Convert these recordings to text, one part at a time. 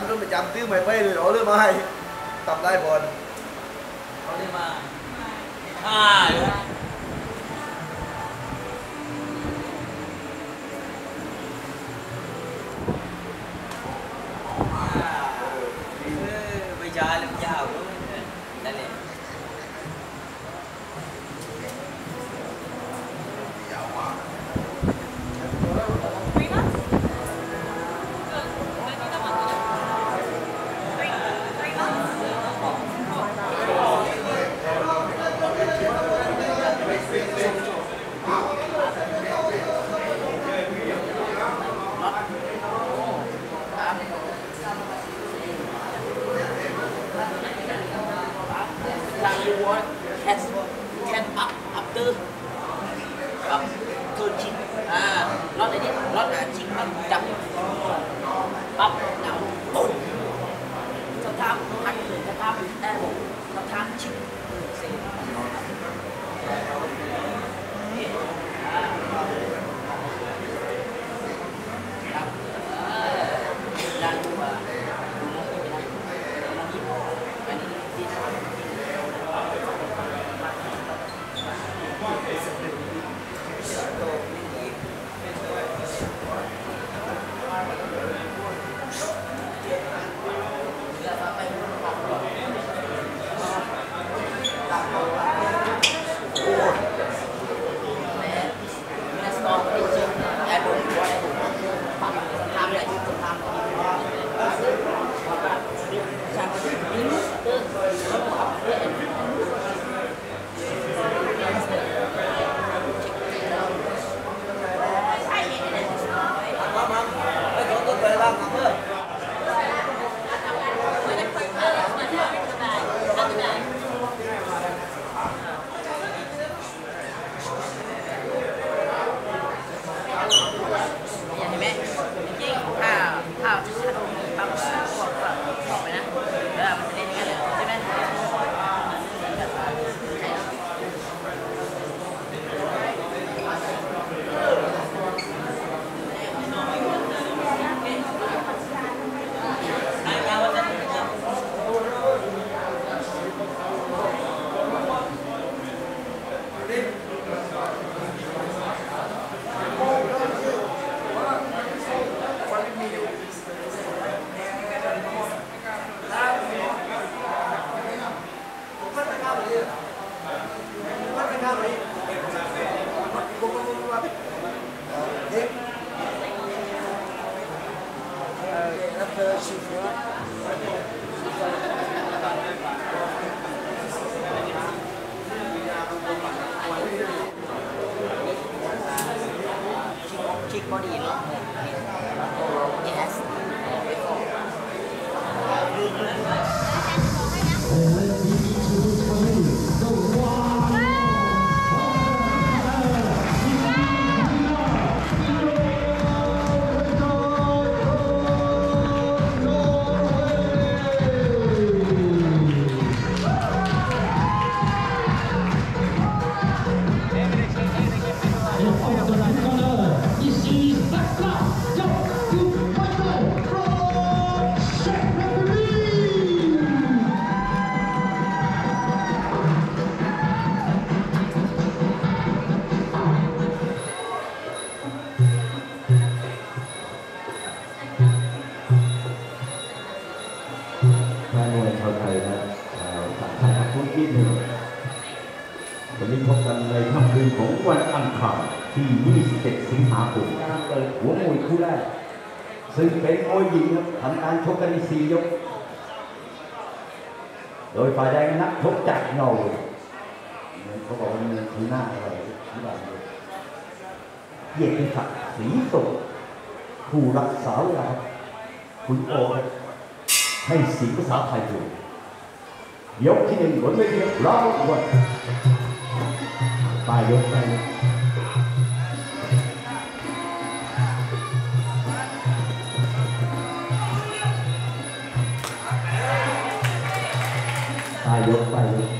ำต้องไปจำตื้อไม่ไปเลยเหรอหรือไม่ทำได้บอลเขาได้มาอ่า ชิคบ ของวันอังคารที่ 27 สิงหาคมเปิดหัวมวยคู่แรก ซึ่งเป็นมวยหญิงครับทำการชกกันในสี่ยก โดยฝ่ายแดงนักชกจากนอร์เวย์เขาบอกว่ามันทีหน้าอะไรที่บ้านเลยเกียรติศักดิ์ศรีสุขผู้รักษาเวลาครับคุณโอให้สีภาษาไทยดูยกที่หนึ่งบนเวทีเราวัน ปลายยกไปเลยปลายยกไป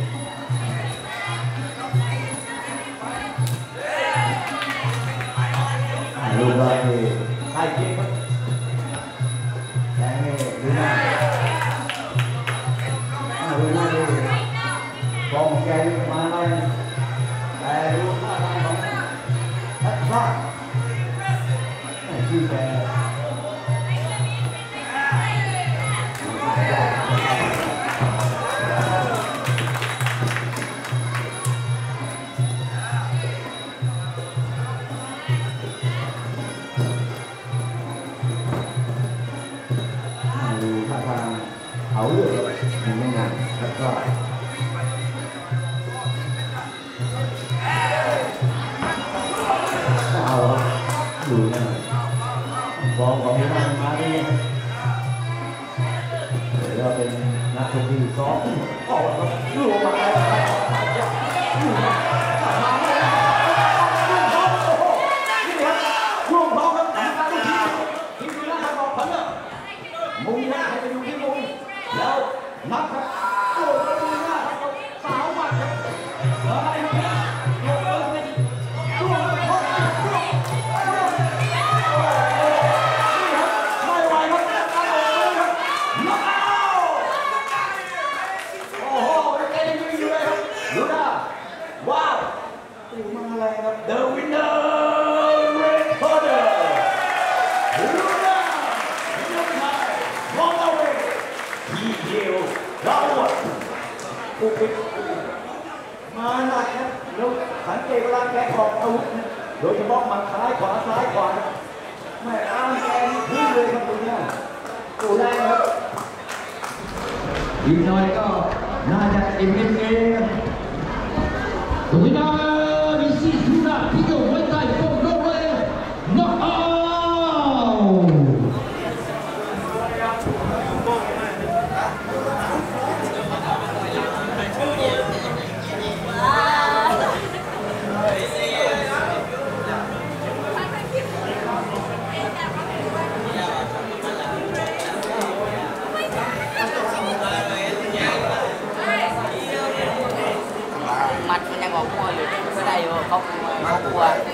เอาเรื่องอยู่ไม่นานแล้วก็เอาดูนะบอลของทางมาดีเดี๋ยวเราเป็นนักชกที่ซ้อมออกแล้วลูกมาแล้ว แทีเดียวเราหมดปุ๊บปิ๊บมาหนักนะแล้วสังเกตเวลาแกออกอาวุธนะโดยเฉพาะหมัดซ้ายขวาซ้ายขวาแม่อ้ามแกนี่ขึ้นเลยครับตรงเนี้ยตัวแรงครับอีกหน่อยก็น่าจะเอ็มเอ็มเอ The winner is ได้อยู่เข